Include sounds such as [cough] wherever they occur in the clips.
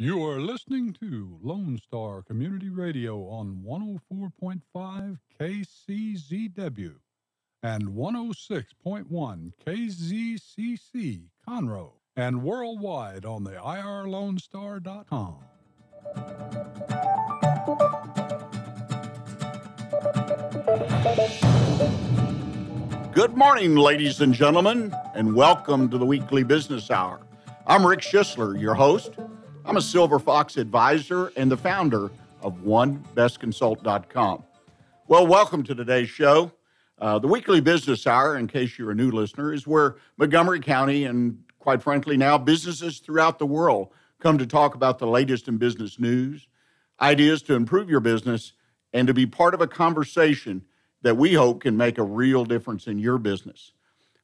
You are listening to Lone Star Community Radio on 104.5 KCZW and 106.1 KZCC Conroe and worldwide on the irlonestar.com. Good morning, ladies and gentlemen, and welcome to the weekly business hour. I'm Rick Schissler, your host. I'm a Silver Fox advisor and the founder of OneBestConsult.com. Well, welcome to today's show. Uh, the weekly business hour, in case you're a new listener, is where Montgomery County and, quite frankly, now businesses throughout the world come to talk about the latest in business news, ideas to improve your business, and to be part of a conversation that we hope can make a real difference in your business.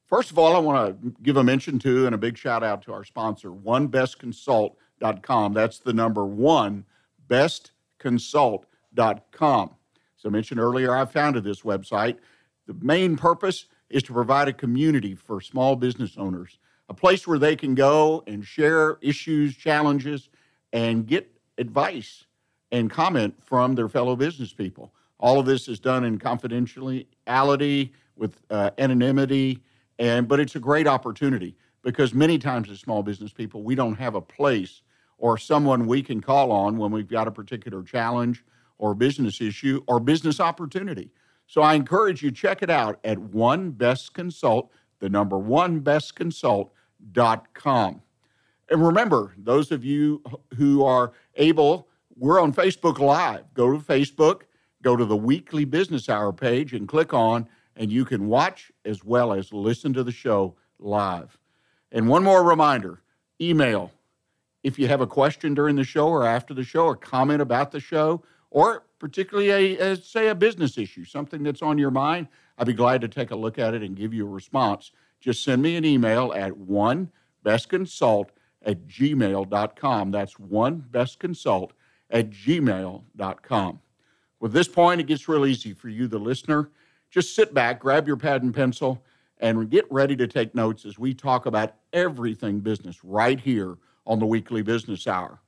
First of all, I want to give a mention to and a big shout out to our sponsor, OneBestConsult.com. That's the number one, bestconsult.com. As I mentioned earlier, I founded this website. The main purpose is to provide a community for small business owners, a place where they can go and share issues, challenges, and get advice and comment from their fellow business people. All of this is done in confidentiality with uh, anonymity, and but it's a great opportunity because many times as small business people, we don't have a place or someone we can call on when we've got a particular challenge or business issue or business opportunity. So I encourage you check it out at One Best Consult, the number one bestconsult.com. And remember, those of you who are able, we're on Facebook Live. Go to Facebook go to the weekly business hour page and click on, and you can watch as well as listen to the show live. And one more reminder email. If you have a question during the show or after the show, or comment about the show, or particularly a, a say a business issue, something that's on your mind, I'd be glad to take a look at it and give you a response. Just send me an email at one bestconsult at gmail.com. That's one bestconsult at gmail.com. With this point, it gets real easy for you, the listener. Just sit back, grab your pad and pencil, and get ready to take notes as we talk about everything business right here on the weekly business hour.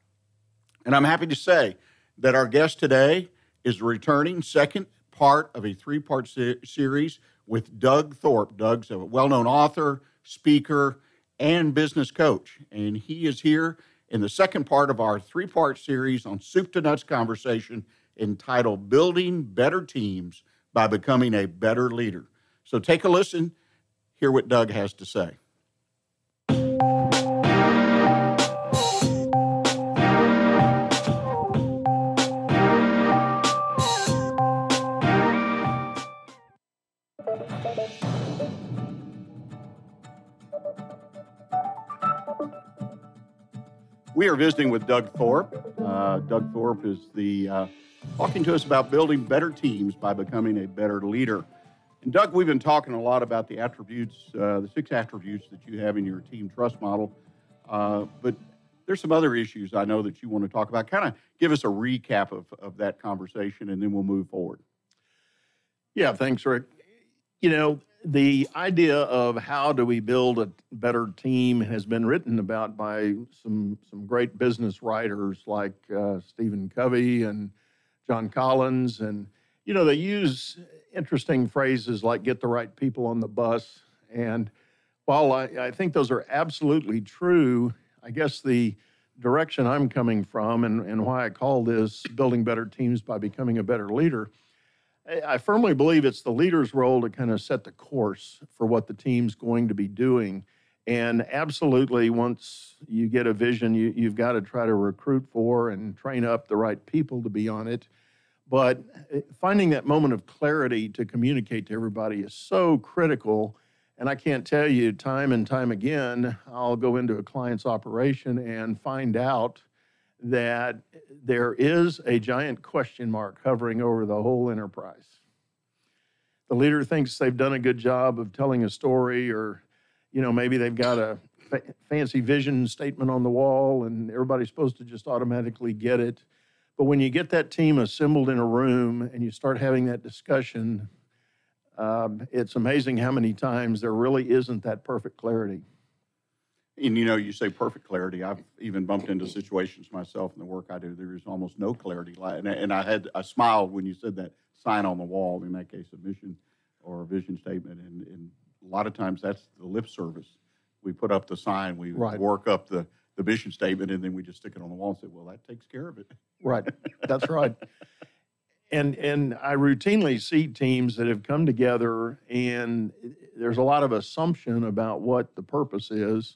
And I'm happy to say that our guest today is returning second part of a three part se- series with Doug Thorpe. Doug's a well known author, speaker, and business coach. And he is here in the second part of our three part series on Soup to Nuts Conversation entitled Building Better Teams by Becoming a Better Leader. So take a listen, hear what Doug has to say. We are visiting with Doug Thorpe. Uh, Doug Thorpe is the uh, talking to us about building better teams by becoming a better leader. And Doug, we've been talking a lot about the attributes, uh, the six attributes that you have in your team trust model. Uh, but there's some other issues I know that you want to talk about. Kind of give us a recap of, of that conversation and then we'll move forward. Yeah, thanks, Rick. You know, the idea of how do we build a better team has been written about by some some great business writers like uh, Stephen Covey and John Collins, and you know they use interesting phrases like "get the right people on the bus." And while I, I think those are absolutely true, I guess the direction I'm coming from and, and why I call this building better teams by becoming a better leader. I firmly believe it's the leader's role to kind of set the course for what the team's going to be doing. And absolutely, once you get a vision, you, you've got to try to recruit for and train up the right people to be on it. But eh, finding that moment of clarity to communicate to everybody is so critical. And I can't tell you time and time again, I'll go into a client's operation and find out that there is a giant question mark hovering over the whole enterprise. The leader thinks they've done a good job of telling a story, or, you know, maybe they've got a fa- fancy vision statement on the wall and everybody's supposed to just automatically get it. But when you get that team assembled in a room and you start having that discussion, um, it's amazing how many times there really isn't that perfect clarity. And you know, you say perfect clarity. I've even bumped into situations myself in the work I do. There is almost no clarity. And I, and I had I smiled when you said that sign on the wall. In that case, a mission or a vision statement. And, and a lot of times that's the lip service. We put up the sign, we Right. work up the the mission statement, and then we just stick it on the wall and say, "Well, that takes care of it." Right, [laughs] that's right. And, and I routinely see teams that have come together and there's a lot of assumption about what the purpose is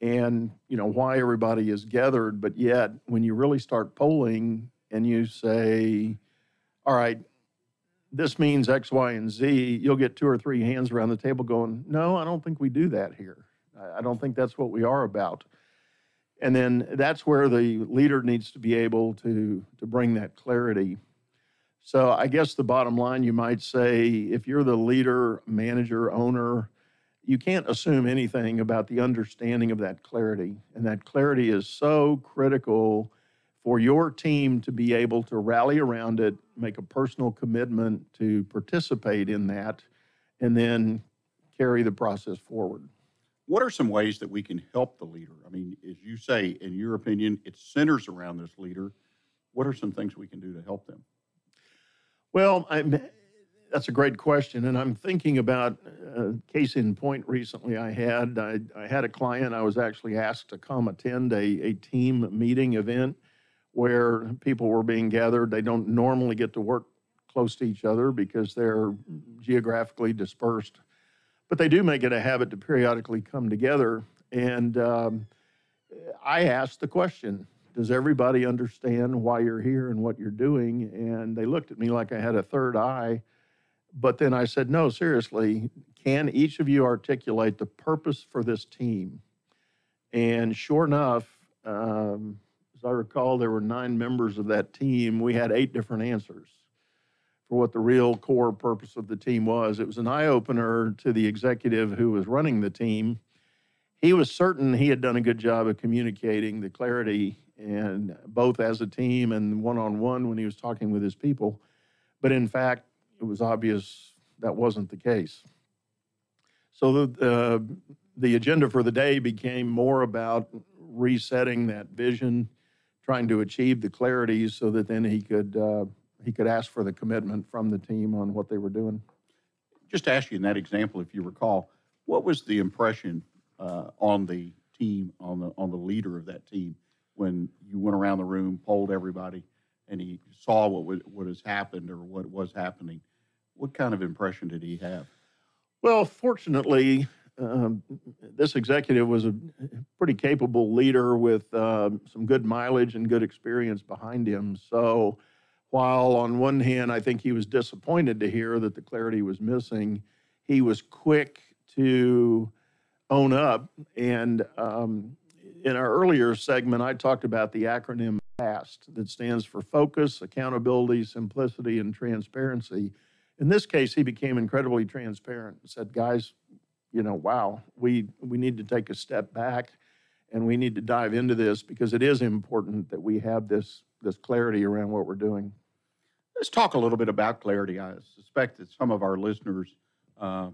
and, you know, why everybody is gathered. But yet, when you really start polling and you say, all right, this means X, Y, and Z, you'll get two or three hands around the table going, no, I don't think we do that here. I, don't think that's what we are about. And then that's where the leader needs to be able to, to bring that clarity. So I guess the bottom line, you might say, if you're the leader, manager, owner, you can't assume anything about the understanding of that clarity. And that clarity is so critical for your team to be able to rally around it, make a personal commitment to participate in that, and then carry the process forward. What are some ways that we can help the leader? I mean, as you say, in your opinion, it centers around this leader. What are some things we can do to help them? Well, I'm, that's a great question, and I'm thinking about a case in point recently. I had I, I had a client. I was actually asked to come attend a, a team meeting event where people were being gathered. They don't normally get to work close to each other because they're geographically dispersed, but they do make it a habit to periodically come together. And um, I asked the question does everybody understand why you're here and what you're doing? And they looked at me like I had a third eye. But then I said, no, seriously, can each of you articulate the purpose for this team? And sure enough, um, as I recall, there were nine members of that team. We had eight different answers for what the real core purpose of the team was. It was an eye opener to the executive who was running the team. He was certain he had done a good job of communicating the clarity and both as a team and one on one when he was talking with his people. But in fact, it was obvious that wasn't the case. So the, uh, the agenda for the day became more about resetting that vision, trying to achieve the clarity so that then he could, uh, he could ask for the commitment from the team on what they were doing. Just ask you in that example, if you recall, what was the impression uh, on the team, on the on the leader of that team, when you went around the room, polled everybody, and he saw what what has happened or what was happening? What kind of impression did he have? Well, fortunately, um, this executive was a pretty capable leader with um, some good mileage and good experience behind him. So, while on one hand, I think he was disappointed to hear that the clarity was missing, he was quick to own up. And um, in our earlier segment, I talked about the acronym FAST that stands for focus, accountability, simplicity, and transparency. In this case, he became incredibly transparent and said, guys, you know, wow, we, we need to take a step back and we need to dive into this because it is important that we have this, this clarity around what we're doing. Let's talk a little bit about clarity. I suspect that some of our listeners uh,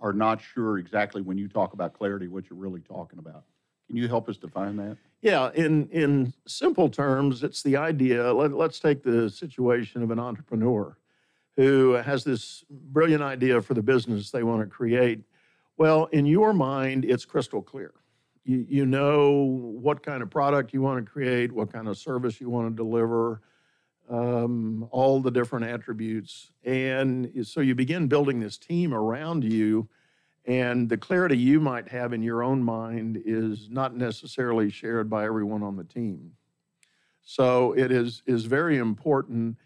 are not sure exactly when you talk about clarity what you're really talking about. Can you help us define that? Yeah, in, in simple terms, it's the idea. Let, let's take the situation of an entrepreneur who has this brilliant idea for the business they want to create. Well, in your mind, it's crystal clear. You, you know what kind of product you want to create, what kind of service you want to deliver, um, all the different attributes. And so you begin building this team around you, and the clarity you might have in your own mind is not necessarily shared by everyone on the team. So it is, is very important.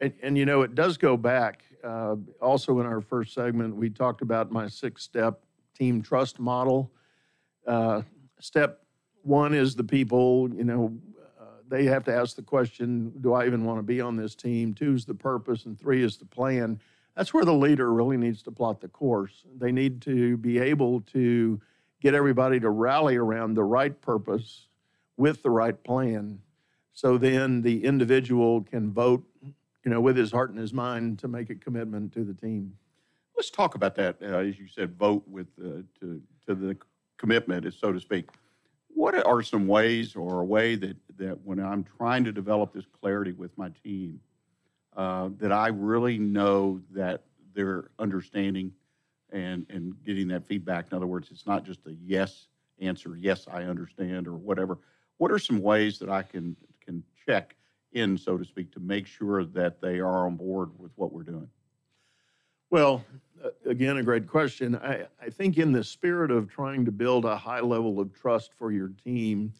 And, and you know, it does go back. Uh, also, in our first segment, we talked about my six step team trust model. Uh, step one is the people, you know, uh, they have to ask the question Do I even want to be on this team? Two is the purpose, and three is the plan. That's where the leader really needs to plot the course. They need to be able to get everybody to rally around the right purpose with the right plan. So then the individual can vote, you know, with his heart and his mind to make a commitment to the team. Let's talk about that. Uh, as you said, vote with uh, to to the commitment, is so to speak. what are some ways or a way that, that when I'm trying to develop this clarity with my team, uh, that I really know that they're understanding and, and getting that feedback? In other words, it's not just a yes answer, yes, I understand, or whatever. What are some ways that I can, can check in, so to speak, to make sure that they are on board with what we're doing? Well, again, a great question. I, I think in the spirit of trying to build a high level of trust for your team,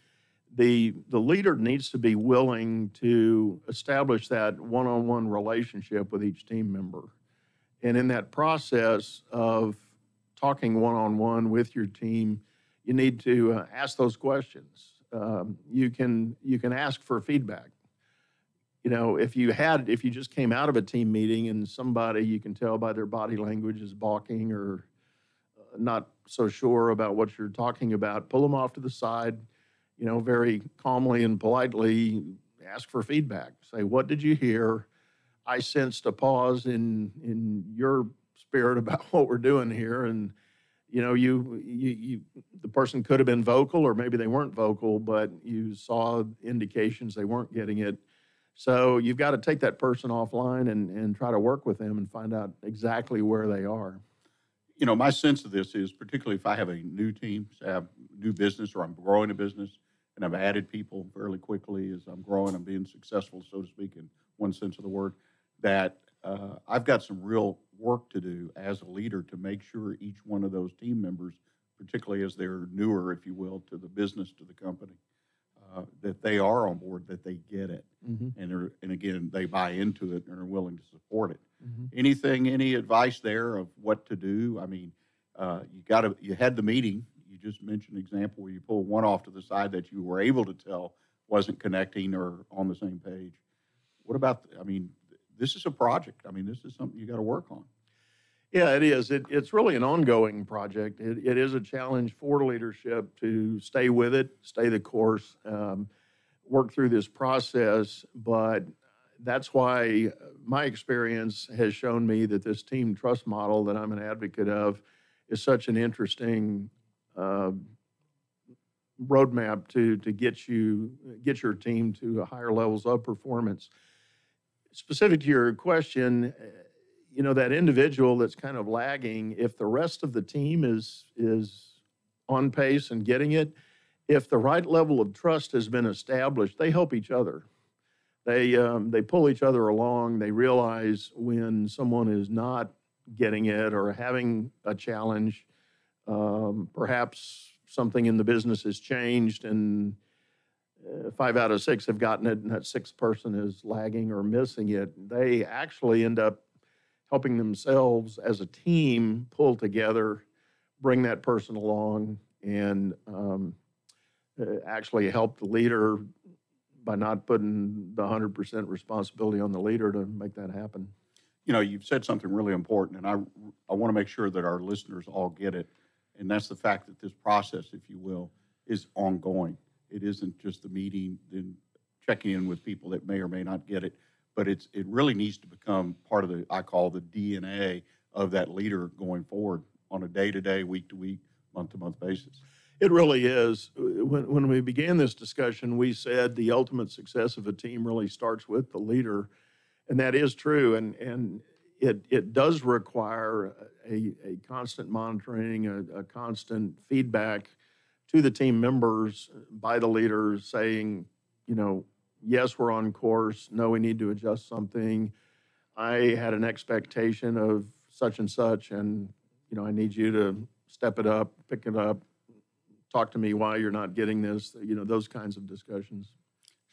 the the leader needs to be willing to establish that one-on-one relationship with each team member. And in that process of talking one-on-one with your team, you need to uh, ask those questions. Um, you can you can ask for feedback you know, if you had, if you just came out of a team meeting and somebody you can tell by their body language is balking or uh, not so sure about what you're talking about, pull them off to the side, you know, very calmly and politely ask for feedback. Say, what did you hear? I sensed a pause in in your spirit about [laughs] what we're doing here, and you know, you you, you the person could have been vocal, or maybe they weren't vocal, but you saw indications they weren't getting it so you've got to take that person offline and, and try to work with them and find out exactly where they are. You know, my sense of this is particularly if I have a new team, say I have new business or I'm growing a business and I've added people fairly quickly as I'm growing, I'm being successful, so to speak, in one sense of the word, that uh, I've got some real work to do as a leader to make sure each one of those team members, particularly as they're newer, if you will, to the business, to the company, uh, that they are on board, that they get it, Mm-hmm. and they're, and again, they buy into it and are willing to support it. Mhm. Anything, any advice there of what to do? I mean, uh, you got to, you had the meeting. You just mentioned an example where you pulled one off to the side that you were able to tell wasn't connecting or on the same page. What about, I mean, this is a project. I mean, this is something you got to work on. Yeah, it is. It, it's really an ongoing project. It, it is a challenge for leadership to stay with it, stay the course, um, work through this process. But that's why my experience has shown me that this team trust model that I'm an advocate of is such an interesting uh, roadmap to to get you get your team to higher levels of performance. Specific to your question, you know that individual that's kind of lagging if the rest of the team is is on pace and getting it if the right level of trust has been established they help each other. They um, they pull each other along. They realize when someone is not getting it or having a challenge um, perhaps something in the business has changed and uh, five out of six have gotten it and that sixth person is lagging or missing it. They actually end up helping themselves as a team pull together, bring that person along, and um, uh, actually help the leader by not putting the 100% responsibility on the leader to make that happen. You know, you've said something really important, and I, I want to make sure that our listeners all get it. And that's the fact that this process, if you will, is ongoing. It isn't just the meeting, then checking in with people that may or may not get it but it's it really needs to become part of the I call the DNA of that leader going forward on a day to day, week to week, month to month basis. It really is. When, when we began this discussion, we said the ultimate success of a team really starts with the leader, and that is true. And and it it does require a, a constant monitoring, a, a constant feedback to the team members by the leaders, saying, you know, yes, we're on course. No, we need to adjust something. I had an expectation of such and such, and you know, I need you to step it up, pick it up, talk to me why you're not getting this. You know, those kinds of discussions.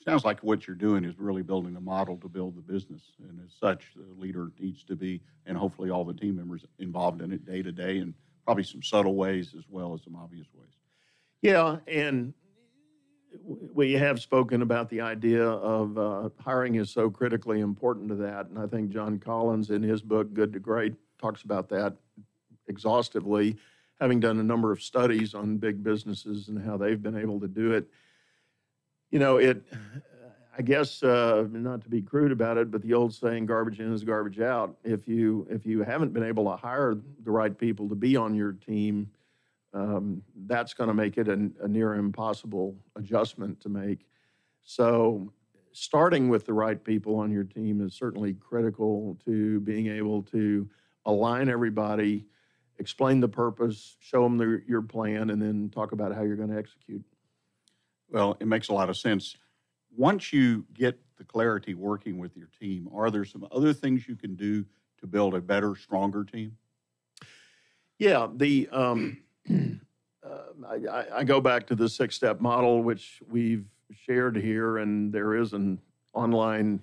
Sounds like what you're doing is really building a model to build the business, and as such, the leader needs to be, and hopefully all the team members involved in it day to day, and probably some subtle ways as well as some obvious ways. Yeah, and we have spoken about the idea of uh, hiring is so critically important to that. And I think John Collins, in his book, Good to Great, talks about that exhaustively, having done a number of studies on big businesses and how they've been able to do it. You know, it, I guess, uh, not to be crude about it, but the old saying, garbage in is garbage out. If you, if you haven't been able to hire the right people to be on your team, um, that's going to make it a, a near impossible adjustment to make. So, starting with the right people on your team is certainly critical to being able to align everybody, explain the purpose, show them the, your plan, and then talk about how you're going to execute. Well, it makes a lot of sense. Once you get the clarity working with your team, are there some other things you can do to build a better, stronger team? Yeah, the um, I, I go back to the six-step model, which we've shared here, and there is an online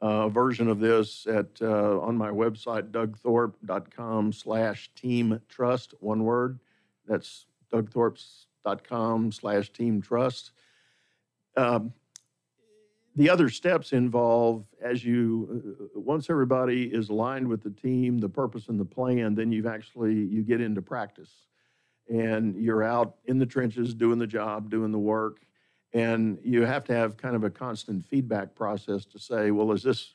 uh, version of this at uh, on my website, dougthorpe.com slash team trust, one word. That's dougthorpe.com slash team trust. Um, the other steps involve as you uh, once everybody is aligned with the team the purpose and the plan then you've actually you get into practice and you're out in the trenches doing the job doing the work and you have to have kind of a constant feedback process to say well is this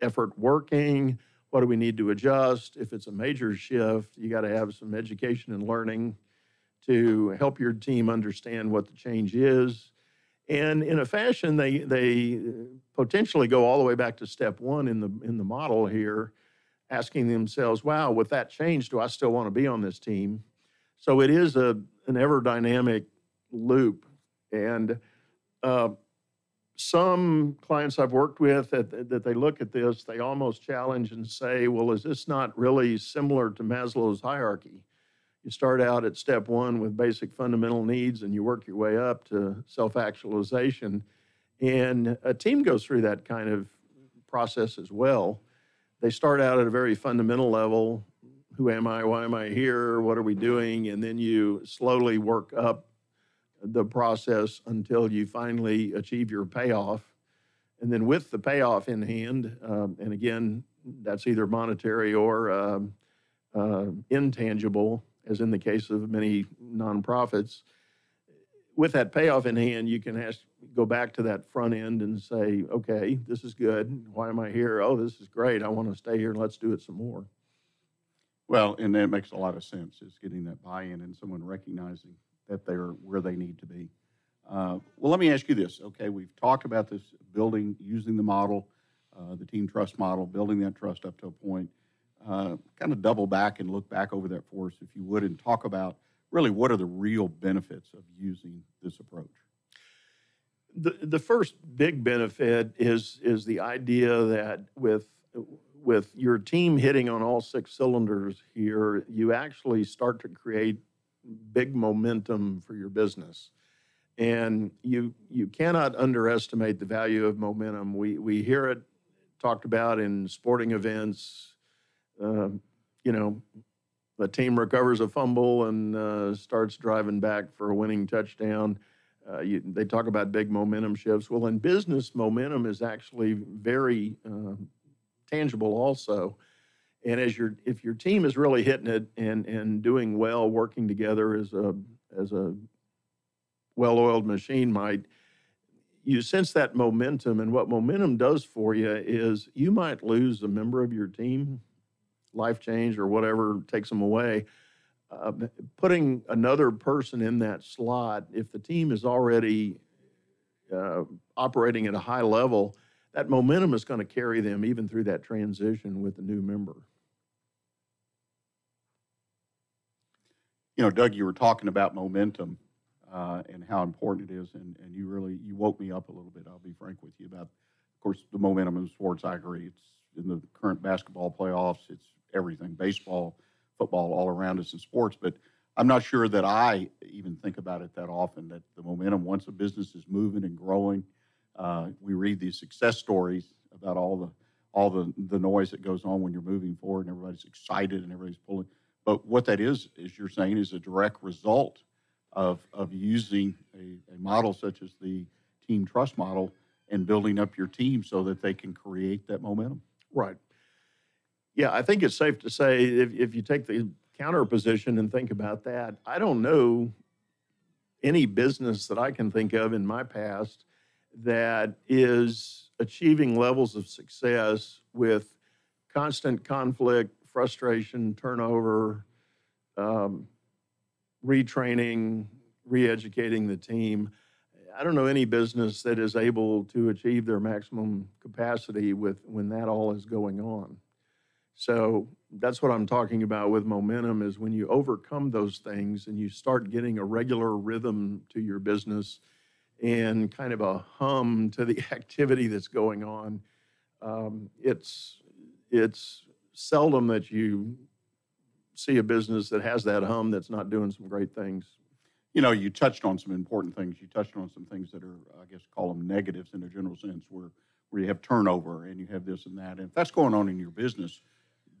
effort working? What do we need to adjust? If it's a major shift you got to have some education and learning to help your team understand what the change is. And in a fashion, they they uh, potentially go all the way back to step one in the in the model here, asking themselves, "Wow, with that change, do I still want to be on this team?" So it is a an ever dynamic loop, and uh, some clients I've worked with that, that they look at this, they almost challenge and say, "Well, is this not really similar to Maslow's hierarchy?" you start out at step one with basic fundamental needs and you work your way up to self actualization. And a team goes through that kind of process as well. They start out at a very fundamental level who am I? Why am I here? What are we doing? And then you slowly work up the process until you finally achieve your payoff. And then, with the payoff in hand, um, and again, that's either monetary or uh, intangible, as in the case of many nonprofits, with that payoff in hand, you can ask, go back to that front end and say, okay, this is good. Why am I here? Oh, this is great. I want to stay here and let's do it some more. Well, and that makes a lot of sense, is getting that buy-in and someone recognizing that they're where they need to be. Uh, well, let me ask you this. Okay, we've talked about this building, using the model, uh, the team trust model, building that trust up to a point uh, kind of double back and look back over that for us, if you would, and talk about really what are the real benefits of using this approach. The, the first big benefit is is the idea that with with your team hitting on all six cylinders here, you actually start to create big momentum for your business. And you you cannot underestimate the value of momentum. We we hear it talked about in sporting events, um, you know, the team recovers a fumble and uh, starts driving back for a winning touchdown. Uh, you, they talk about big momentum shifts. Well, in business, momentum is actually very uh, tangible, also. And as your if your team is really hitting it and and doing well, working together as a as a well-oiled machine might, you sense that momentum. And what momentum does for you is you might lose a member of your team life change or whatever takes them away. Uh, putting another person in that slot, if the team is already uh, operating at a high level, that momentum is going to carry them even through that transition with the new member. You know, Doug, you were talking about momentum uh, and how important it is, and, and you really you woke me up a little bit. I'll be frank with you about, of course, the momentum in sports. I agree. It's in the current basketball playoffs. It's everything baseball, football, all around us in sports. But I'm not sure that I even think about it that often that the momentum, once a business is moving and growing, uh, we read these success stories about all the all the, the noise that goes on when you're moving forward and everybody's excited and everybody's pulling. But what that is, as you're saying, is a direct result of, of using a, a model such as the team trust model and building up your team so that they can create that momentum. Right. Yeah, I think it's safe to say if, if you take the counter position and think about that, I don't know any business that I can think of in my past that is achieving levels of success with constant conflict, frustration, turnover, um, retraining, re-educating the team. I don't know any business that is able to achieve their maximum capacity with when that all is going on. So that's what I'm talking about with momentum is when you overcome those things and you start getting a regular rhythm to your business and kind of a hum to the [laughs] activity that's going on. Um, it's it's seldom that you see a business that has that hum that's not doing some great things. You know, you touched on some important things. You touched on some things that are, I guess, call them negatives in a general sense, where where you have turnover and you have this and that. And if that's going on in your business,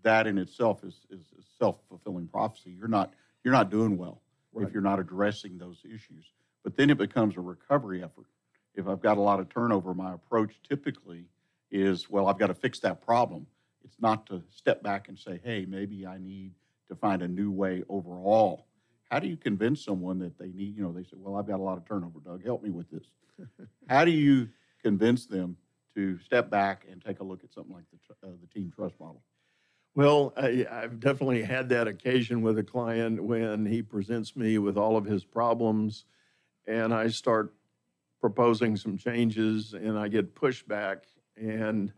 that in itself is is self fulfilling prophecy. You're not you're not doing well Right. if you're not addressing those issues. But then it becomes a recovery effort. If I've got a lot of turnover, my approach typically is, well, I've got to fix that problem. It's not to step back and say, hey, maybe I need to find a new way overall. How do you convince someone that they need, you know, they say, well, I've got a lot of turnover, Doug, help me with this. [laughs] How do you convince them to step back and take a look at something like the, uh, the team trust model? Well, I, I've definitely had that occasion with a client when he presents me with all of his problems and I start proposing some changes and I get pushback and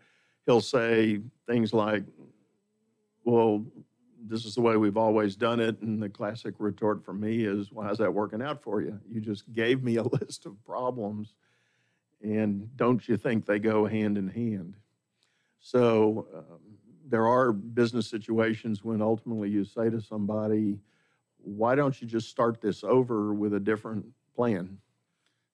he'll say things like, well, this is the way we've always done it. And the classic retort from me is, well, how's that working out for you? You just gave me a [laughs] list of problems and don't you think they go hand in hand? So um, there are business situations when ultimately you say to somebody, why don't you just start this over with a different plan?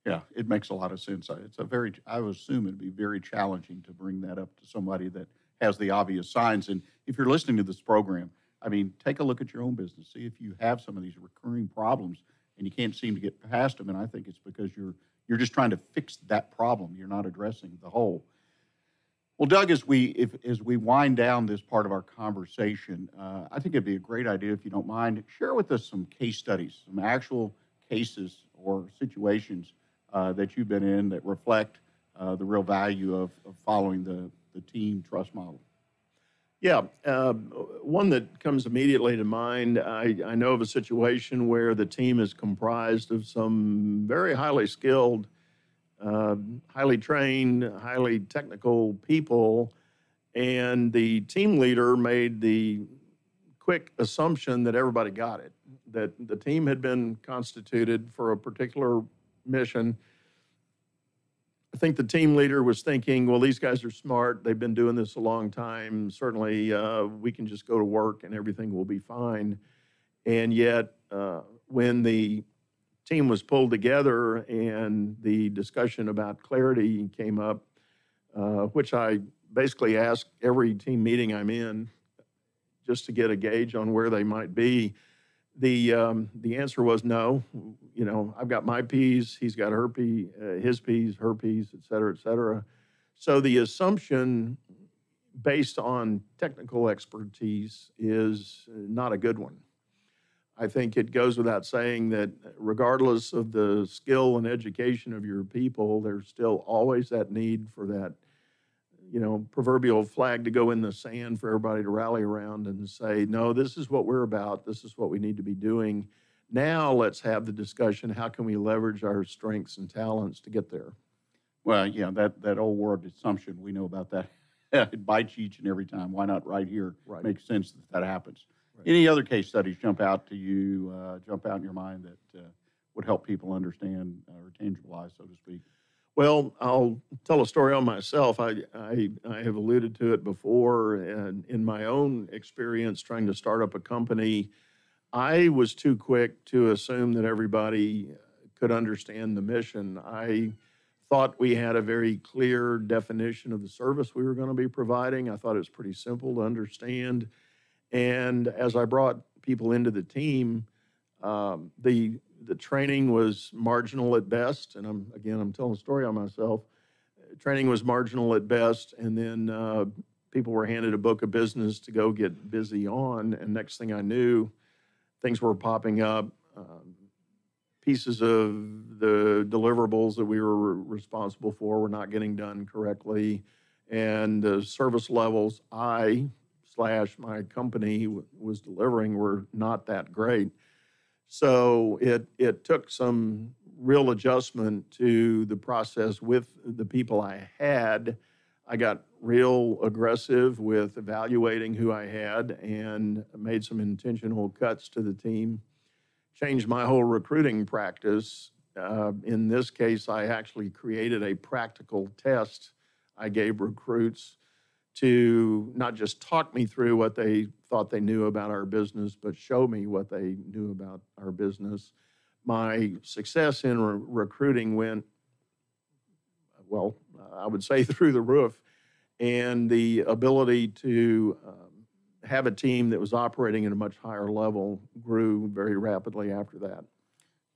Yeah, it makes a lot of sense. I- It's a very, I would assume it'd be very challenging to bring that up to somebody that has the obvious signs. And if you're listening to this program, I mean, take a look at your own business. See if you have some of these recurring problems and you can't seem to get past them. And I think it's because you're you're just trying to fix that problem. You're not addressing the whole. Well, Doug, as we if as we wind down this part of our conversation, uh, I think it'd be a great idea if you don't mind share with us some case studies, some actual cases or situations uh, that you've been in that reflect uh, the real value of, of following the the team trust model. Yeah, uh, one that comes immediately to mind, I, I know of a situation where the team is comprised of some very highly skilled, uh, highly trained, highly technical people, and the team leader made the quick assumption that everybody got it, that the team had been constituted for a particular mission. I think the team leader was thinking, well, these guys are smart. They've been doing this a long time. Certainly, uh, we can just go to work and everything will be fine. And yet, uh, when the team was pulled together and the discussion about clarity came up, uh, which I basically ask every team meeting I'm in just to get a gauge on where they might be. The, um, the answer was no. You know, I've got my peas, he's got her P, uh, his peas, her peas, et cetera, et cetera. So the assumption based on technical expertise is not a good one. I think it goes without saying that regardless of the skill and education of your people, there's still always that need for that, you know, proverbial flag to go in the sand for everybody to rally around and say, no, this is what we're about. This is what we need to be doing. Now let's have the discussion. How can we leverage our strengths and talents to get there? Well, yeah, that, that old world assumption, we know about that. [laughs] it bites each and every time. Why not right here? Right. Makes sense that that happens. Right. Any other case studies jump out to you, uh, jump out in your mind that uh, would help people understand uh, or tangibilize, so to speak? Well, I'll tell a story on myself. I, I, I have alluded to it before, and in my own experience trying to start up a company, I was too quick to assume that everybody could understand the mission. I thought we had a very clear definition of the service we were going to be providing. I thought it was pretty simple to understand. And as I brought people into the team, um, the the training was marginal at best, and I'm again I'm telling a story on myself. Training was marginal at best, and then uh, people were handed a book of business to go get busy on, and next thing I knew, things were popping up. Um, pieces of the deliverables that we were responsible for were not getting done correctly, and the service levels I slash my company w- was delivering were not that great. So it it took some real adjustment to the process with the people I had. I got real aggressive with evaluating who I had and made some intentional cuts to the team. Changed my whole recruiting practice. Uh, in this case, I actually created a practical test I gave recruits to not just talk me through what they thought they knew about our business, but show me what they knew about our business. My success in re- recruiting went, well, I would say [laughs] through the roof, and the ability to um, have a team that was operating at a much higher level grew very rapidly after that.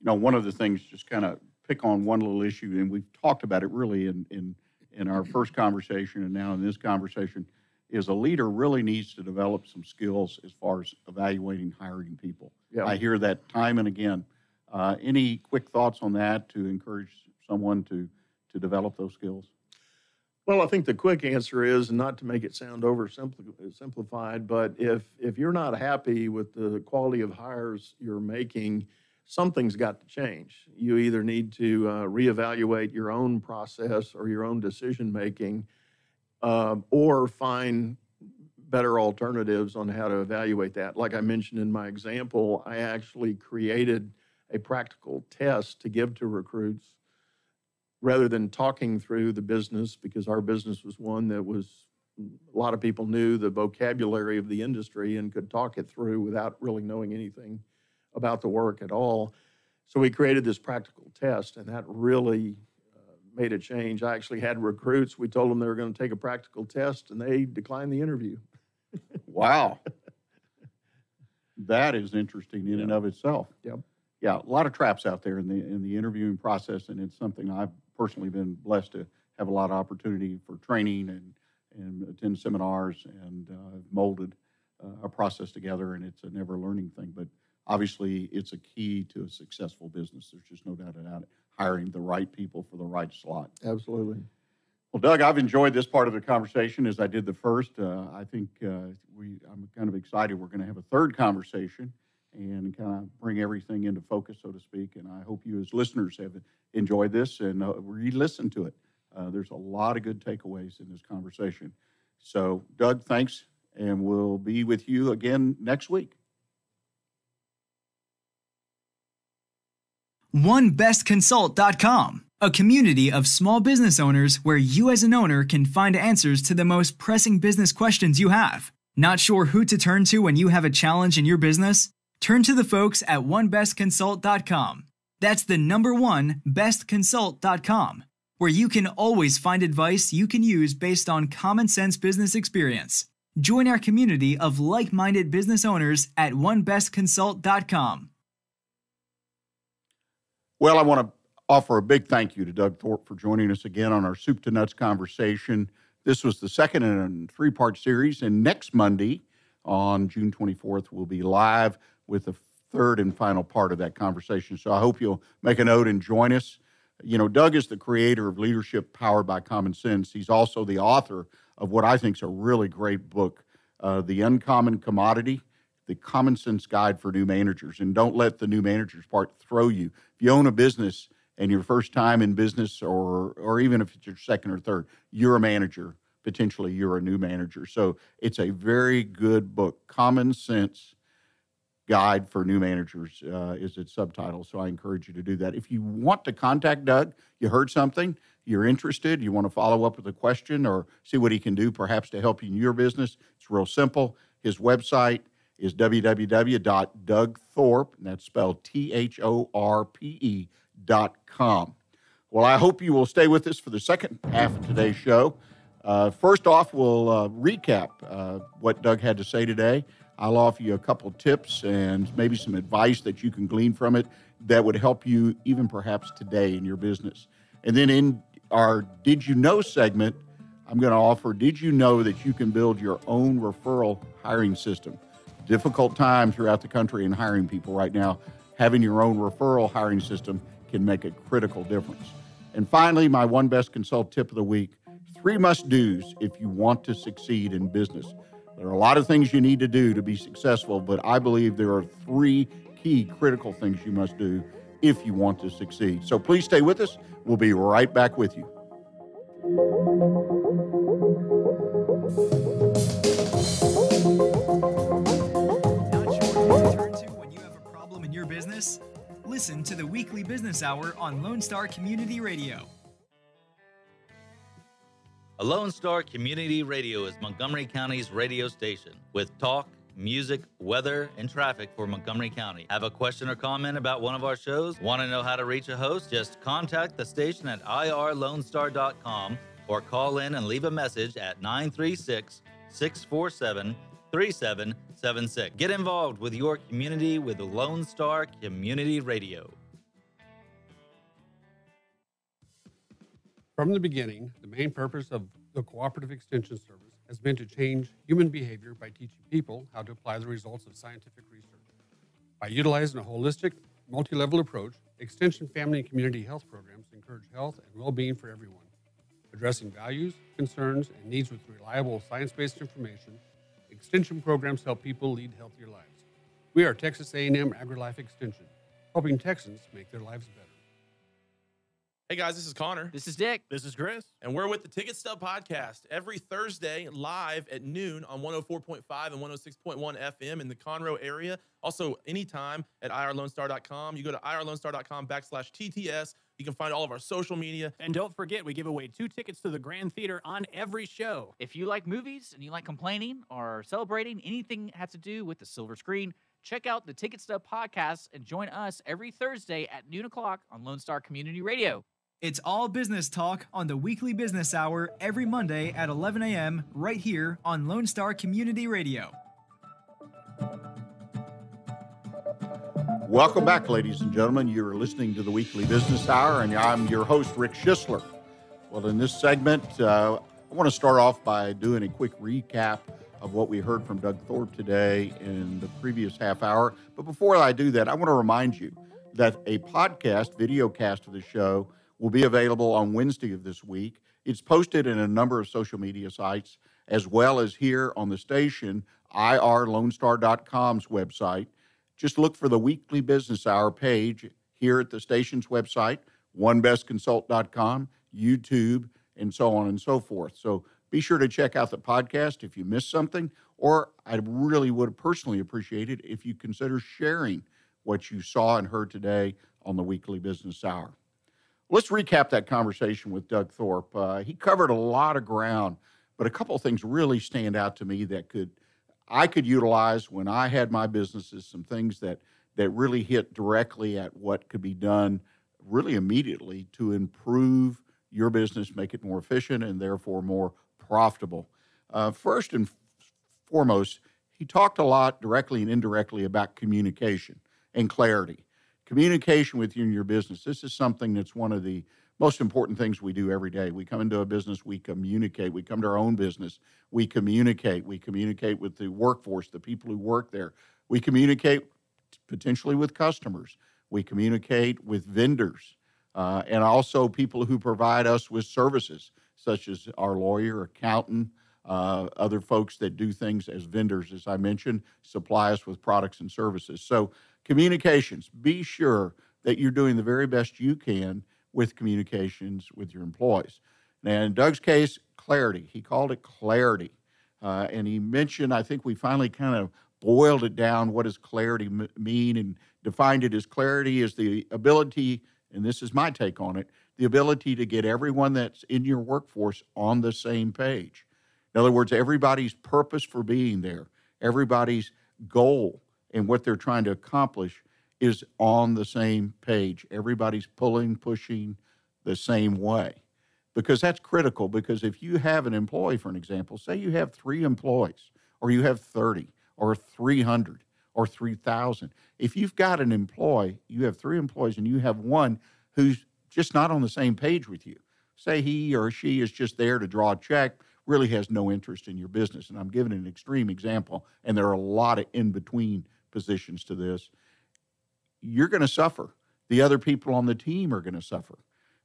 You know, one of the things, just kind of pick on one little issue, and we've talked about it really in, in in our first conversation and now in this conversation is a leader really needs to develop some skills as far as evaluating hiring people. Yeah. I hear that time and again. Uh, any quick thoughts on that to encourage someone to to develop those skills? Well, I think the quick answer is not to make it sound oversimplified, but if if you're not happy with the quality of hires you're making, something's got to change. You either need to uh, reevaluate your own process or your own decision making, uh, or find better alternatives on how to evaluate that. Like I mentioned in my example, I actually created a practical test to give to recruits rather than talking through the business because our business was one that was a lot of people knew the vocabulary of the industry and could talk it through without really knowing anything about the work at all. So we created this practical test, and that really made a change. I actually had recruits. We told them they were going to take a practical test, and they declined the interview. wow, [laughs] that is interesting in yeah. and of itself. Yep. Yeah, a lot of traps out there in the in the interviewing process, and it's something I've personally been blessed to have a lot of opportunity for training and and attend seminars and uh, molded uh, a process together, and it's a never learning thing. But obviously it's a key to a successful business. There's just no doubt about it. Hiring the right people for the right slot. Absolutely. Well, Doug, I've enjoyed this part of the conversation as I did the first. Uh, I think uh, we, I'm kind of excited. We're going to have a third conversation and kind of bring everything into focus, so to speak. And I hope you, as listeners, have enjoyed this and uh, re-listen to it. Uh, there's a lot of good takeaways in this conversation. So, Doug, thanks, and we'll be with you again next week. OneBestConsult.com, a community of small business owners where you as an owner can find answers to the most pressing business questions you have. Not sure who to turn to when you have a challenge in your business? Turn to the folks at OneBestConsult.com. That's the number one bestconsult.com, where you can always find advice you can use based on common sense business experience. Join our community of like minded business owners at OneBestConsult.com. Well, I want to offer a big thank you to Doug Thorpe for joining us again on our Soup to Nuts conversation. This was the second in a three part series, and next Monday on June 24th, we'll be live with the third and final part of that conversation. So I hope you'll make a note and join us. You know, Doug is the creator of Leadership Powered by Common Sense. He's also the author of what I think is a really great book, uh, The Uncommon Commodity the common sense guide for new managers. And don't let the new managers part throw you. If you own a business and your first time in business, or or even if it's your second or third, you're a manager. Potentially, you're a new manager. So it's a very good book. Common sense guide for new managers uh, is its subtitle. So I encourage you to do that. If you want to contact Doug, you heard something, you're interested, you want to follow up with a question or see what he can do perhaps to help you in your business, it's real simple. His website is www.dougthorpe, and that's spelled T H O R P E dot com. Well, I hope you will stay with us for the second half of today's show. Uh, first off, we'll uh, recap uh, what Doug had to say today. I'll offer you a couple tips and maybe some advice that you can glean from it that would help you even perhaps today in your business. And then in our Did You Know segment, I'm going to offer Did you know that you can build your own referral hiring system? Difficult time throughout the country in hiring people right now. Having your own referral hiring system can make a critical difference. And finally, my one best consult tip of the week three must do's if you want to succeed in business. There are a lot of things you need to do to be successful, but I believe there are three key critical things you must do if you want to succeed. So please stay with us. We'll be right back with you. Listen to the weekly business hour on Lone Star Community Radio. A Lone Star Community Radio is Montgomery County's radio station with talk, music, weather, and traffic for Montgomery County. Have a question or comment about one of our shows? Want to know how to reach a host? Just contact the station at irlonestar.com or call in and leave a message at 936 647 3776. Get involved with your community with Lone Star Community Radio. From the beginning, the main purpose of the Cooperative Extension Service has been to change human behavior by teaching people how to apply the results of scientific research. By utilizing a holistic, multi level approach, Extension family and community health programs encourage health and well being for everyone. Addressing values, concerns, and needs with reliable science based information, Extension programs help people lead healthier lives. We are Texas A&M AgriLife Extension, helping Texans make their lives better. Hey guys, this is Connor. This is Dick. This is Chris. And we're with the Ticket Stub Podcast every Thursday live at noon on 104.5 and 106.1 FM in the Conroe area. Also, anytime at irlonestar.com. You go to irlonestar.com backslash TTS. You can find all of our social media. And don't forget, we give away two tickets to the Grand Theater on every show. If you like movies and you like complaining or celebrating anything that has to do with the silver screen, check out the Ticket Stub Podcast and join us every Thursday at noon o'clock on Lone Star Community Radio. It's all business talk on the weekly business hour every Monday at 11 a.m. right here on Lone Star Community Radio. Welcome back, ladies and gentlemen. You're listening to the Weekly Business Hour, and I'm your host, Rick Schissler. Well, in this segment, uh, I want to start off by doing a quick recap of what we heard from Doug Thorpe today in the previous half hour. But before I do that, I want to remind you that a podcast, video cast of the show, will be available on Wednesday of this week. It's posted in a number of social media sites, as well as here on the station, irlonestar.com's website. Just look for the weekly business hour page here at the station's website, onebestconsult.com, YouTube, and so on and so forth. So be sure to check out the podcast if you missed something, or I really would personally appreciate it if you consider sharing what you saw and heard today on the weekly business hour. Let's recap that conversation with Doug Thorpe. Uh, he covered a lot of ground, but a couple of things really stand out to me that could I could utilize when I had my businesses. Some things that that really hit directly at what could be done really immediately to improve your business, make it more efficient, and therefore more profitable. Uh, first and foremost, he talked a lot directly and indirectly about communication and clarity communication with you and your business. This is something that's one of the most important things we do every day. We come into a business, we communicate. We come to our own business, we communicate. We communicate with the workforce, the people who work there. We communicate potentially with customers. We communicate with vendors uh, and also people who provide us with services, such as our lawyer, accountant, uh, other folks that do things as vendors, as I mentioned, supply us with products and services. So Communications, be sure that you're doing the very best you can with communications with your employees. Now, in Doug's case, clarity. He called it clarity. Uh, and he mentioned, I think we finally kind of boiled it down. What does clarity m- mean? And defined it as clarity is the ability, and this is my take on it, the ability to get everyone that's in your workforce on the same page. In other words, everybody's purpose for being there, everybody's goal and what they're trying to accomplish is on the same page. Everybody's pulling, pushing the same way. Because that's critical. Because if you have an employee, for an example, say you have three employees, or you have 30, or 300, or 3,000. If you've got an employee, you have three employees, and you have one who's just not on the same page with you. Say he or she is just there to draw a check, really has no interest in your business. And I'm giving an extreme example, and there are a lot of in between positions to this, you're going to suffer. The other people on the team are going to suffer.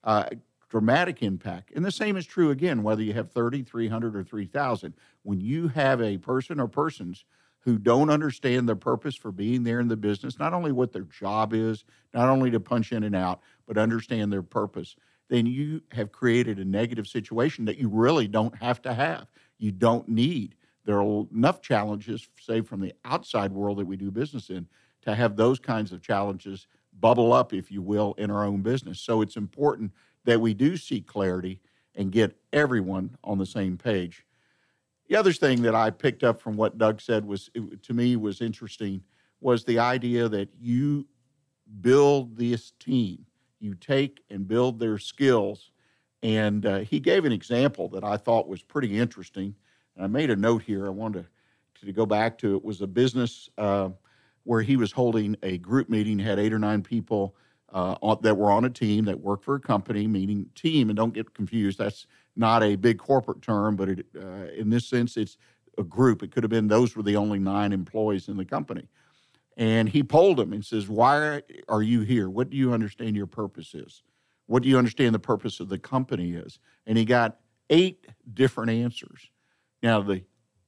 Uh, dramatic impact. And the same is true again, whether you have 30, 300, or 3,000. When you have a person or persons who don't understand their purpose for being there in the business, not only what their job is, not only to punch in and out, but understand their purpose, then you have created a negative situation that you really don't have to have. You don't need. There are enough challenges, say from the outside world that we do business in, to have those kinds of challenges bubble up, if you will, in our own business. So it's important that we do seek clarity and get everyone on the same page. The other thing that I picked up from what Doug said was to me was interesting was the idea that you build this team. You take and build their skills. And uh, he gave an example that I thought was pretty interesting. And I made a note here. I wanted to, to go back to it was a business uh, where he was holding a group meeting, had eight or nine people uh, that were on a team that worked for a company, meaning team. And don't get confused, that's not a big corporate term, but it, uh, in this sense, it's a group. It could have been those were the only nine employees in the company. And he polled them and says, Why are you here? What do you understand your purpose is? What do you understand the purpose of the company is? And he got eight different answers. Now, the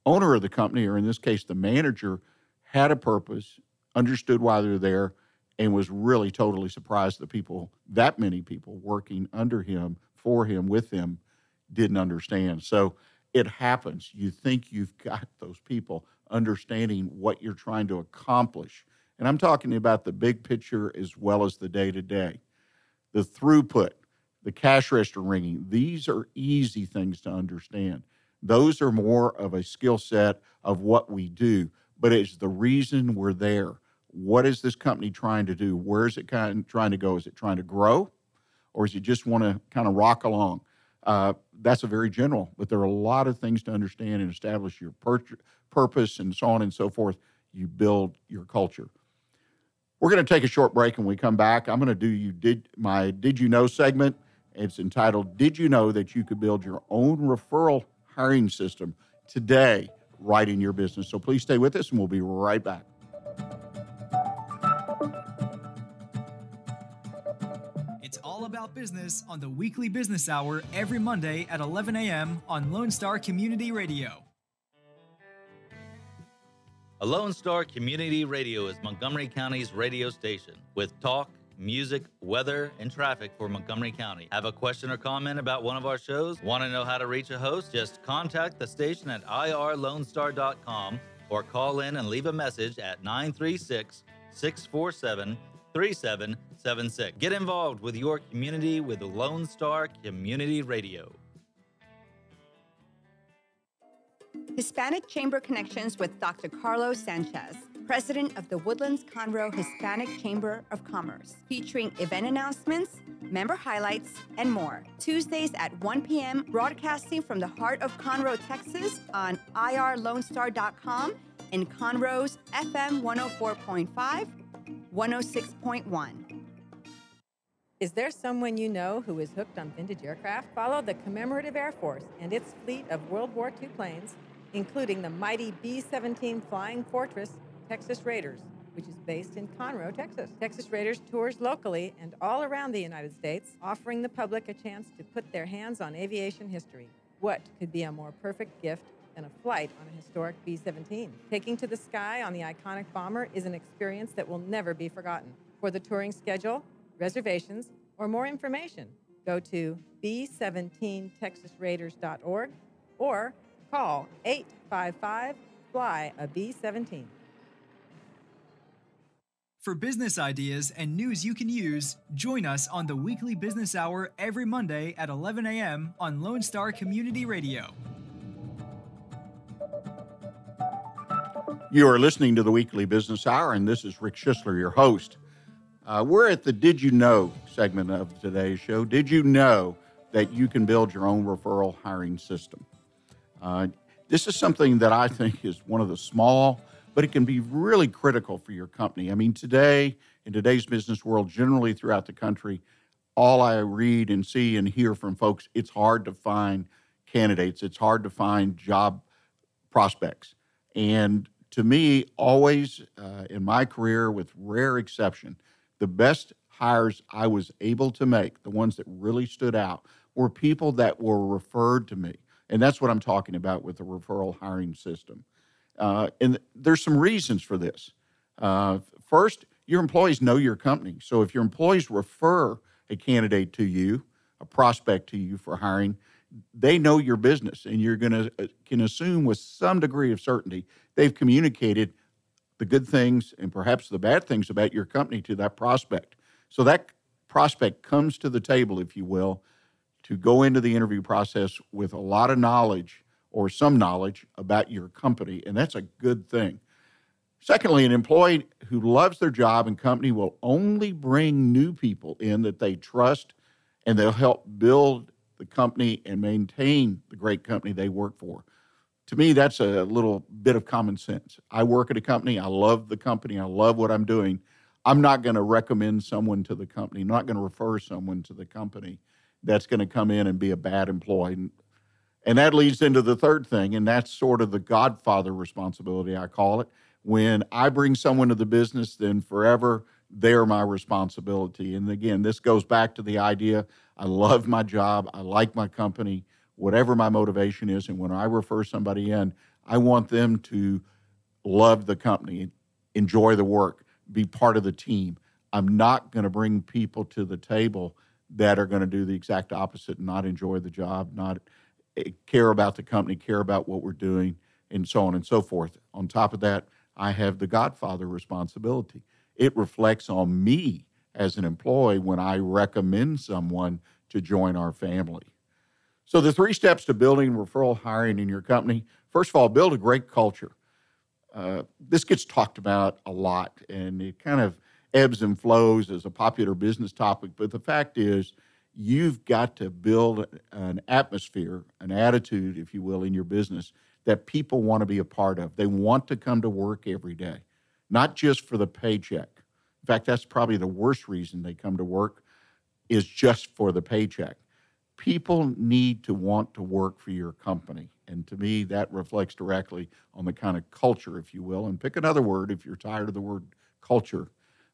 owner of the company, or in this case, the manager, had a purpose, understood why they're there, and was really totally surprised that people, that many people working under him, for him, with him, didn't understand. So it happens. You think you've got those people understanding what you're trying to accomplish. And I'm talking about the big picture as well as the day to day. The throughput, the cash register ringing, these are easy things to understand. Those are more of a skill set of what we do, but it's the reason we're there. What is this company trying to do? Where is it kind of trying to go? Is it trying to grow or is it just want to kind of rock along? Uh, that's a very general, but there are a lot of things to understand and establish your pur- purpose and so on and so forth. You build your culture. We're going to take a short break and we come back. I'm going to do you did my did you know segment. It's entitled Did You Know That You Could Build Your Own Referral Hiring System Today, right in your business. So please stay with us and we'll be right back. About business on the weekly business hour every Monday at 11 a.m. on Lone Star Community Radio. A Lone Star Community Radio is Montgomery County's radio station with talk, music, weather, and traffic for Montgomery County. Have a question or comment about one of our shows? Want to know how to reach a host? Just contact the station at irlonestar.com or call in and leave a message at 936 647 3776. Get involved with your community with Lone Star Community Radio. Hispanic Chamber Connections with Dr. Carlos Sanchez, President of the Woodlands Conroe Hispanic Chamber of Commerce, featuring event announcements, member highlights, and more. Tuesdays at 1 p.m., broadcasting from the heart of Conroe, Texas on irlonestar.com and Conroe's FM 104.5 106.1. Is there someone you know who is hooked on vintage aircraft? Follow the Commemorative Air Force and its fleet of World War II planes, including the mighty B 17 Flying Fortress Texas Raiders, which is based in Conroe, Texas. Texas Raiders tours locally and all around the United States, offering the public a chance to put their hands on aviation history. What could be a more perfect gift than a flight on a historic B 17. Taking to the sky on the iconic bomber is an experience that will never be forgotten. For the touring schedule, reservations, or more information, go to b17texasraiders.org or call 855 Fly a B 17. For business ideas and news you can use, join us on the weekly business hour every Monday at 11 a.m. on Lone Star Community Radio. You are listening to the Weekly Business Hour, and this is Rick Schissler, your host. Uh, we're at the Did You Know segment of today's show. Did you know that you can build your own referral hiring system? Uh, this is something that I think is one of the small, but it can be really critical for your company. I mean, today, in today's business world, generally throughout the country, all I read and see and hear from folks, it's hard to find candidates, it's hard to find job prospects. And to me, always uh, in my career, with rare exception, the best hires I was able to make, the ones that really stood out, were people that were referred to me. And that's what I'm talking about with the referral hiring system. Uh, and there's some reasons for this. Uh, first, your employees know your company. So if your employees refer a candidate to you, a prospect to you for hiring, they know your business and you're going to uh, can assume with some degree of certainty they've communicated the good things and perhaps the bad things about your company to that prospect. So that prospect comes to the table, if you will, to go into the interview process with a lot of knowledge or some knowledge about your company, and that's a good thing. Secondly, an employee who loves their job and company will only bring new people in that they trust and they'll help build the company and maintain the great company they work for. To me, that's a little bit of common sense. I work at a company, I love the company, I love what I'm doing. I'm not going to recommend someone to the company, I'm not going to refer someone to the company that's going to come in and be a bad employee. And that leads into the third thing, and that's sort of the godfather responsibility, I call it. When I bring someone to the business, then forever they're my responsibility. And again, this goes back to the idea I love my job, I like my company, whatever my motivation is. And when I refer somebody in, I want them to love the company, enjoy the work, be part of the team. I'm not going to bring people to the table that are going to do the exact opposite and not enjoy the job, not eh, care about the company, care about what we're doing, and so on and so forth. On top of that, I have the Godfather responsibility. It reflects on me as an employee when I recommend someone to join our family. So, the three steps to building referral hiring in your company first of all, build a great culture. Uh, this gets talked about a lot and it kind of ebbs and flows as a popular business topic. But the fact is, you've got to build an atmosphere, an attitude, if you will, in your business that people want to be a part of. They want to come to work every day, not just for the paycheck. In fact, that's probably the worst reason they come to work is just for the paycheck. People need to want to work for your company. And to me, that reflects directly on the kind of culture, if you will. And pick another word if you're tired of the word culture.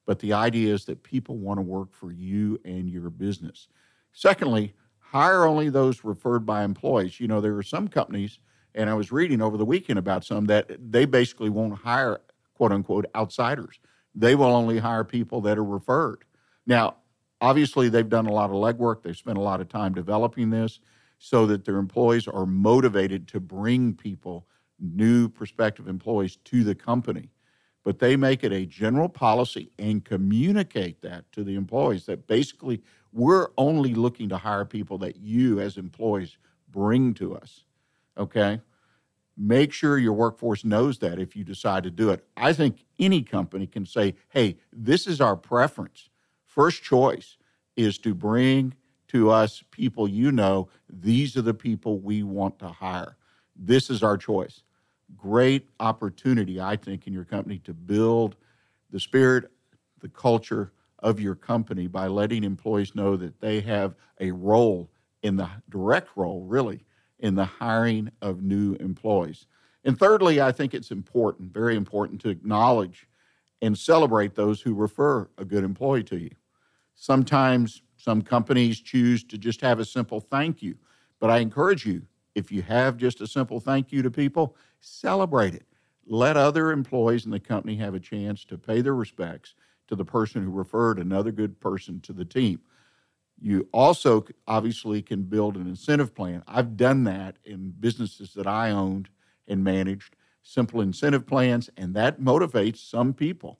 But the idea is that people want to work for you and your business. Secondly, hire only those referred by employees. You know, there are some companies, and I was reading over the weekend about some that they basically won't hire quote unquote outsiders. They will only hire people that are referred. Now, obviously, they've done a lot of legwork, they've spent a lot of time developing this so that their employees are motivated to bring people, new prospective employees, to the company. But they make it a general policy and communicate that to the employees that basically we're only looking to hire people that you, as employees, bring to us. Okay? Make sure your workforce knows that if you decide to do it. I think any company can say, hey, this is our preference. First choice is to bring to us people you know, these are the people we want to hire. This is our choice. Great opportunity, I think, in your company to build the spirit, the culture of your company by letting employees know that they have a role in the direct role, really, in the hiring of new employees. And thirdly, I think it's important, very important, to acknowledge and celebrate those who refer a good employee to you. Sometimes some companies choose to just have a simple thank you, but I encourage you, if you have just a simple thank you to people, celebrate it. Let other employees in the company have a chance to pay their respects to the person who referred another good person to the team. You also obviously can build an incentive plan. I've done that in businesses that I owned and managed, simple incentive plans, and that motivates some people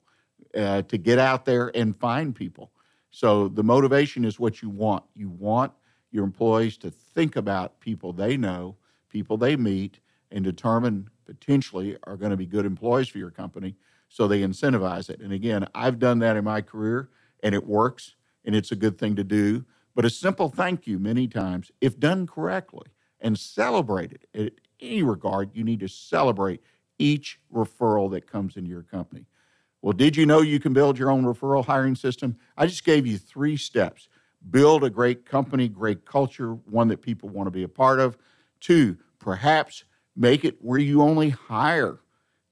uh, to get out there and find people. So the motivation is what you want. You want your employees to think about people they know, people they meet, and determine potentially are going to be good employees for your company. So they incentivize it. And again, I've done that in my career and it works and it's a good thing to do. But a simple thank you many times, if done correctly and celebrated in any regard, you need to celebrate each referral that comes into your company. Well, did you know you can build your own referral hiring system? I just gave you three steps build a great company, great culture, one that people want to be a part of. Two, perhaps make it where you only hire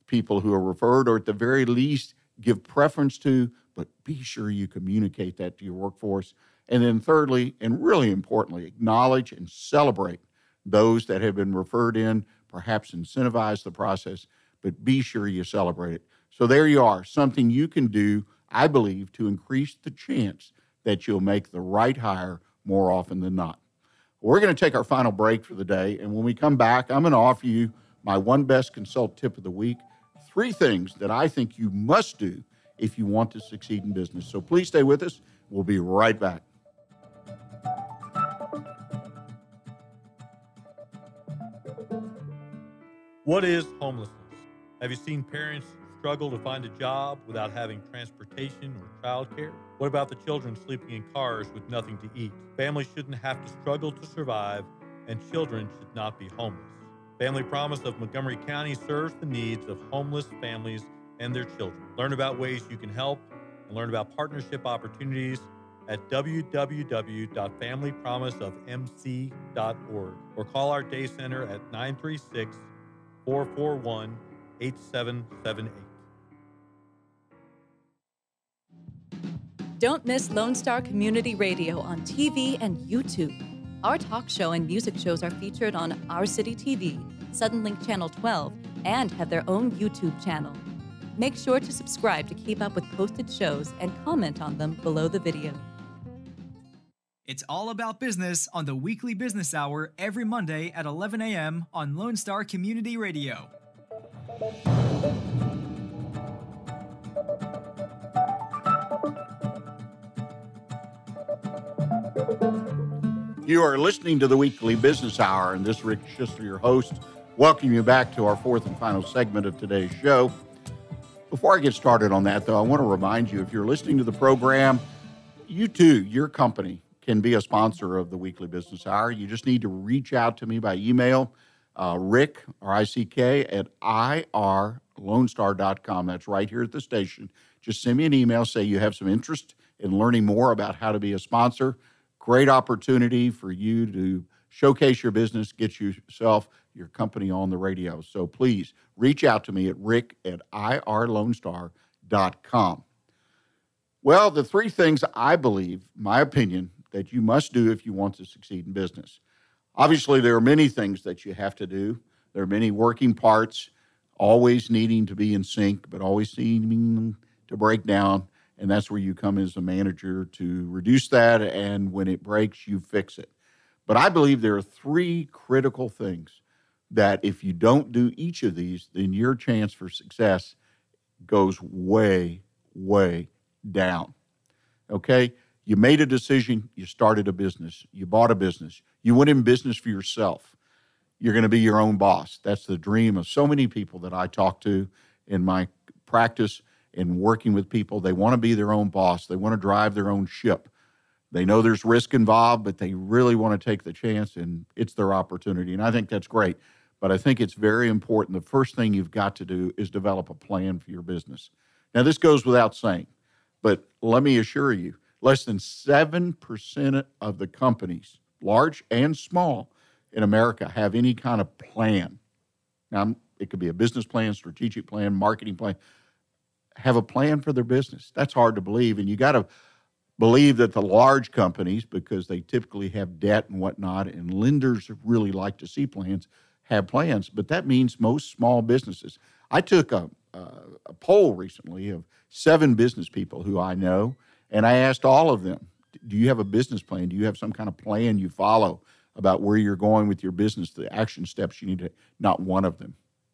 people who are referred, or at the very least, give preference to, but be sure you communicate that to your workforce. And then, thirdly, and really importantly, acknowledge and celebrate those that have been referred in, perhaps incentivize the process, but be sure you celebrate it. So there you are, something you can do, I believe, to increase the chance that you'll make the right hire more often than not. We're going to take our final break for the day, and when we come back, I'm going to offer you my one best consult tip of the week. Three things that I think you must do if you want to succeed in business. So please stay with us. We'll be right back. What is homelessness? Have you seen parents struggle to find a job without having transportation or childcare? What about the children sleeping in cars with nothing to eat? Families shouldn't have to struggle to survive, and children should not be homeless. Family Promise of Montgomery County serves the needs of homeless families and their children. Learn about ways you can help and learn about partnership opportunities at www.familypromiseofmc.org or call our day center at 936 441 8778. Don't miss Lone Star Community Radio on TV and YouTube. Our talk show and music shows are featured on Our City TV, Suddenlink Channel 12, and have their own YouTube channel. Make sure to subscribe to keep up with posted shows and comment on them below the video. It's all about business on the weekly business hour every Monday at 11 a.m. on Lone Star Community Radio. You are listening to the weekly business hour, and this is Rick Schissler, your host, welcome you back to our fourth and final segment of today's show. Before I get started on that, though, I want to remind you if you're listening to the program, you too, your company can be a sponsor of the weekly business hour. You just need to reach out to me by email, uh, Rick or ICK at irlonestar.com. That's right here at the station. Just send me an email, say you have some interest in learning more about how to be a sponsor great opportunity for you to showcase your business, get yourself, your company on the radio. So please reach out to me at rick at irlonestar.com. Well, the three things I believe, my opinion, that you must do if you want to succeed in business. Obviously, there are many things that you have to do. There are many working parts, always needing to be in sync, but always seeming to break down. And that's where you come as a manager to reduce that. And when it breaks, you fix it. But I believe there are three critical things that if you don't do each of these, then your chance for success goes way, way down. Okay? You made a decision, you started a business, you bought a business, you went in business for yourself. You're going to be your own boss. That's the dream of so many people that I talk to in my practice in working with people. They want to be their own boss, they want to drive their own ship. They know there's risk involved, but they really want to take the chance, and it's their opportunity. And I think that's great. But I think it's very important. The first thing you've got to do is develop a plan for your business. Now, this goes without saying, but let me assure you less than 7% of the companies, large and small, in America have any kind of plan. Now, it could be a business plan, strategic plan, marketing plan, have a plan for their business. That's hard to believe. And you got to believe that the large companies, because they typically have debt and whatnot, and lenders really like to see plans, have plans. But that means most small businesses. I took a, a, a poll recently of seven business people who I know, and I asked all of them, Do you have a business plan? Do you have some kind of plan you follow about where you're going with your business, the action steps you need to? Not one of them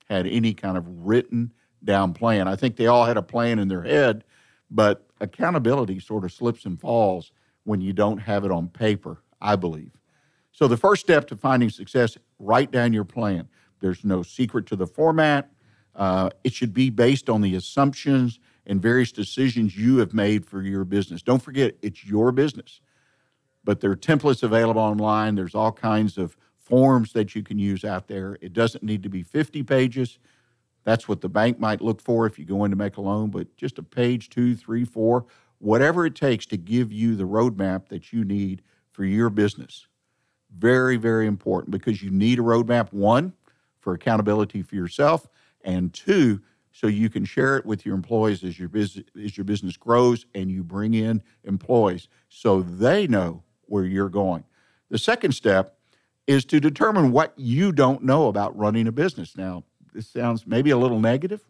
had any kind of written down plan. I think they all had a plan in their head, but accountability sort of slips and falls when you don't have it on paper, I believe. So the first step to finding success, write down your plan. There's no secret to the format. Uh, it should be based on the assumptions and various decisions you have made for your business. Don't forget, it's your business. But there are templates available online. There's all kinds of forms that you can use out there. It doesn't need to be 50 pages. That's what the bank might look for if you go in to make a loan, but just a page, two, three, four, whatever it takes to give you the roadmap that you need for your business. Very, very important because you need a roadmap, one, for accountability for yourself, and two, so you can share it with your employees as your business as your business grows and you bring in employees so they know where you're going. The second step is to determine what you don't know about running a business. Now, this sounds maybe a little negative,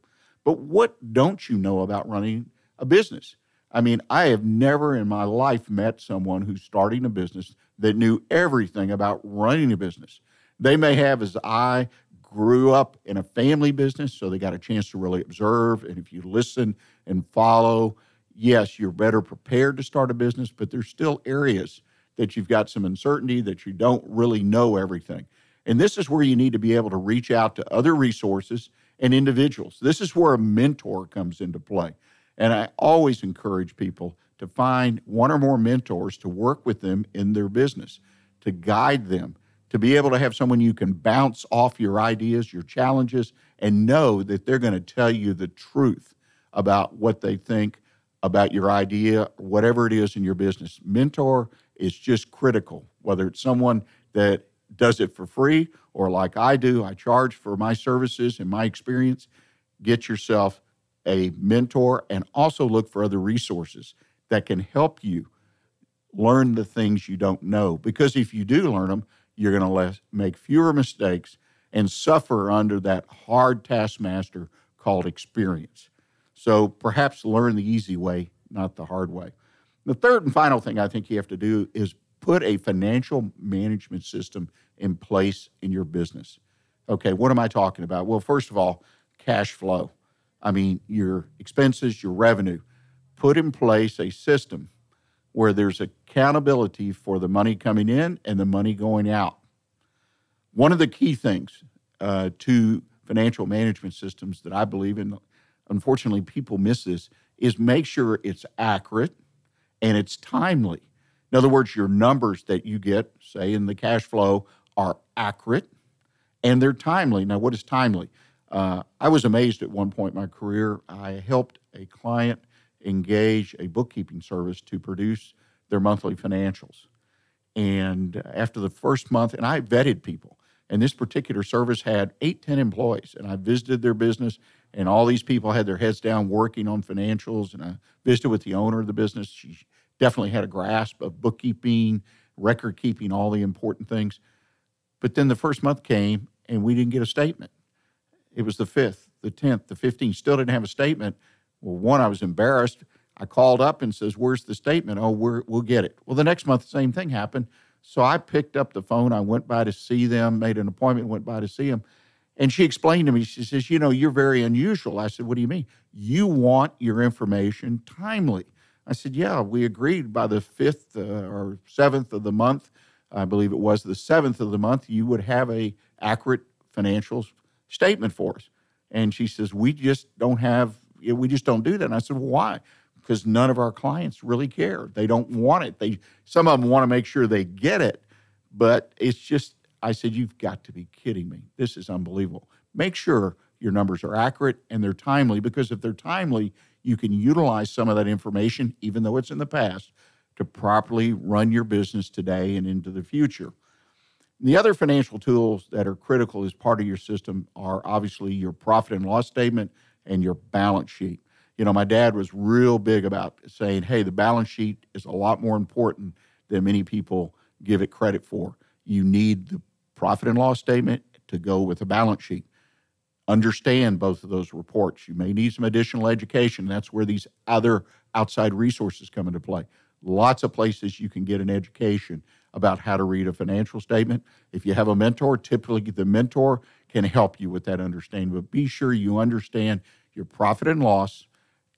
but what don't you know about running a business? I mean, I have never in my life met someone who's starting a business that knew everything about running a business. They may have, as I grew up in a family business, so they got a chance to really observe. And if you listen and follow, yes, you're better prepared to start a business, but there's still areas that you've got some uncertainty that you don't really know everything. And this is where you need to be able to reach out to other resources and individuals. This is where a mentor comes into play. And I always encourage people to find one or more mentors to work with them in their business, to guide them, to be able to have someone you can bounce off your ideas, your challenges, and know that they're going to tell you the truth about what they think about your idea, whatever it is in your business. Mentor is just critical, whether it's someone that does it for free or like I do, I charge for my services and my experience. Get yourself a mentor and also look for other resources that can help you learn the things you don't know. Because if you do learn them, you're going to make fewer mistakes and suffer under that hard taskmaster called experience. So perhaps learn the easy way, not the hard way. The third and final thing I think you have to do is put a financial management system in place in your business. Okay, what am I talking about? Well, first of all, cash flow. I mean, your expenses, your revenue. Put in place a system where there's accountability for the money coming in and the money going out. One of the key things uh, to financial management systems that I believe in, unfortunately, people miss this, is make sure it's accurate and it's timely. In other words, your numbers that you get, say in the cash flow, are accurate and they're timely. Now, what is timely? Uh, I was amazed at one point in my career. I helped a client engage a bookkeeping service to produce their monthly financials. And after the first month, and I vetted people, and this particular service had eight, 10 employees, and I visited their business, and all these people had their heads down working on financials. And I visited with the owner of the business. She definitely had a grasp of bookkeeping, record keeping, all the important things. But then the first month came and we didn't get a statement. It was the 5th, the 10th, the 15th, still didn't have a statement. Well, one, I was embarrassed. I called up and says, "Where's the statement?" Oh, we're, we'll get it. Well, the next month, the same thing happened. So I picked up the phone. I went by to see them, made an appointment, went by to see them. And she explained to me, she says, You know, you're very unusual. I said, What do you mean? You want your information timely. I said, Yeah, we agreed by the fifth uh, or seventh of the month, I believe it was the seventh of the month, you would have a accurate financial statement for us. And she says, We just don't have, we just don't do that. And I said, Well, why? Because none of our clients really care. They don't want it. They some of them want to make sure they get it, but it's just I said, You've got to be kidding me. This is unbelievable. Make sure your numbers are accurate and they're timely because if they're timely, you can utilize some of that information, even though it's in the past, to properly run your business today and into the future. The other financial tools that are critical as part of your system are obviously your profit and loss statement and your balance sheet. You know, my dad was real big about saying, hey, the balance sheet is a lot more important than many people give it credit for. You need the profit and loss statement to go with the balance sheet understand both of those reports. You may need some additional education. That's where these other outside resources come into play. Lots of places you can get an education about how to read a financial statement. If you have a mentor, typically the mentor can help you with that understanding. But be sure you understand your profit and loss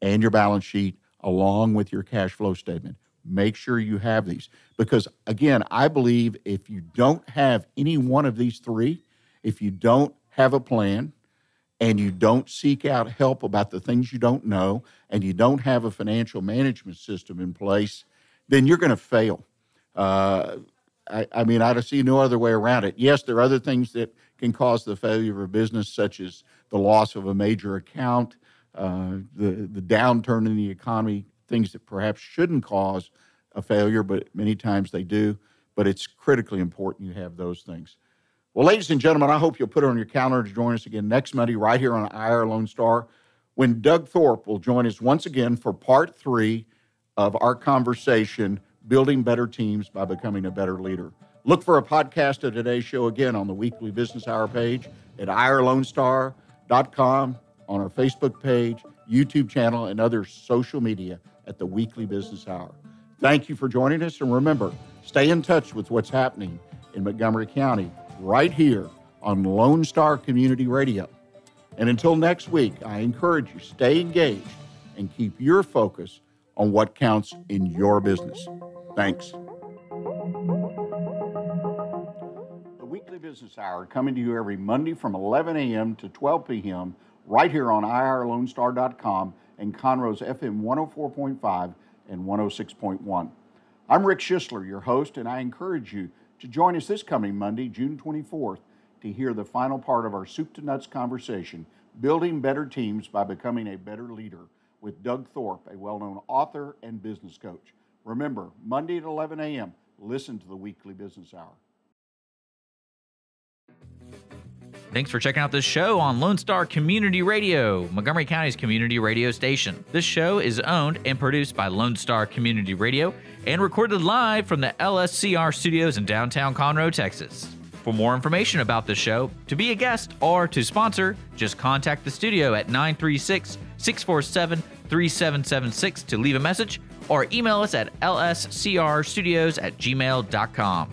and your balance sheet along with your cash flow statement. Make sure you have these because, again, I believe if you don't have any one of these three, if you don't have a plan, and you don't seek out help about the things you don't know, and you don't have a financial management system in place, then you're going to fail. Uh, I, I, mean, I see no other way around it. Yes, there are other things that can cause the failure of a business, such as the loss of a major account, uh, the, the downturn in the economy, things that perhaps shouldn't cause a failure, but many times they do. But it's critically important you have those things. Well, ladies and gentlemen, I hope you'll put it on your calendar to join us again next Monday right here on IR Lone Star when Doug Thorpe will join us once again for part three of our conversation, Building Better Teams by Becoming a Better Leader. Look for a podcast of today's show again on the weekly business hour page at irlonestar.com on our Facebook page, YouTube channel, and other social media at the Weekly Business Hour. Thank you for joining us, and remember, stay in touch with what's happening in Montgomery County right here on Lone Star Community Radio. And until next week, I encourage you stay engaged and keep your focus on what counts in your business. Thanks. The Weekly Business Hour coming to you every Monday from 11 a.m. to 12 p.m. right here on IRLoneStar.com and Conroe's FM 104.5 and 106.1. I'm Rick Schissler, your host, and I encourage you to join us this coming Monday, June 24th, to hear the final part of our soup to nuts conversation, Building Better Teams by Becoming a Better Leader, with Doug Thorpe, a well known author and business coach. Remember, Monday at 11 a.m., listen to the weekly business hour. Thanks for checking out this show on Lone Star Community Radio, Montgomery County's community radio station. This show is owned and produced by Lone Star Community Radio and recorded live from the LSCR studios in downtown Conroe, Texas. For more information about the show, to be a guest, or to sponsor, just contact the studio at 936 647 3776 to leave a message or email us at lscrstudios at gmail.com.